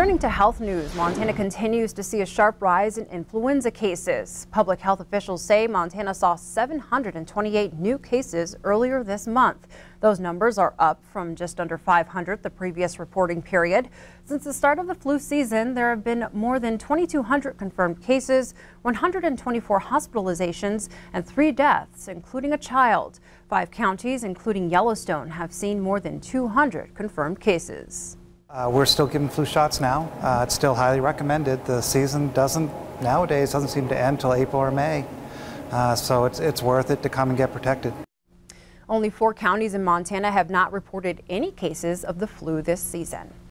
Turning to health news, Montana continues to see a sharp rise in influenza cases. Public health officials say Montana saw 728 new cases earlier this month. Those numbers are up from just under 500 the previous reporting period. Since the start of the flu season, there have been more than 2,200 confirmed cases, 124 hospitalizations, and three deaths, including a child. Five counties, including Yellowstone, have seen more than 200 confirmed cases. Uh, we're still giving flu shots now. Uh, it's still highly recommended. The season doesn't, nowadays, doesn't seem to end until April or May. Uh, so it's, it's worth it to come and get protected. Only four counties in Montana have not reported any cases of the flu this season.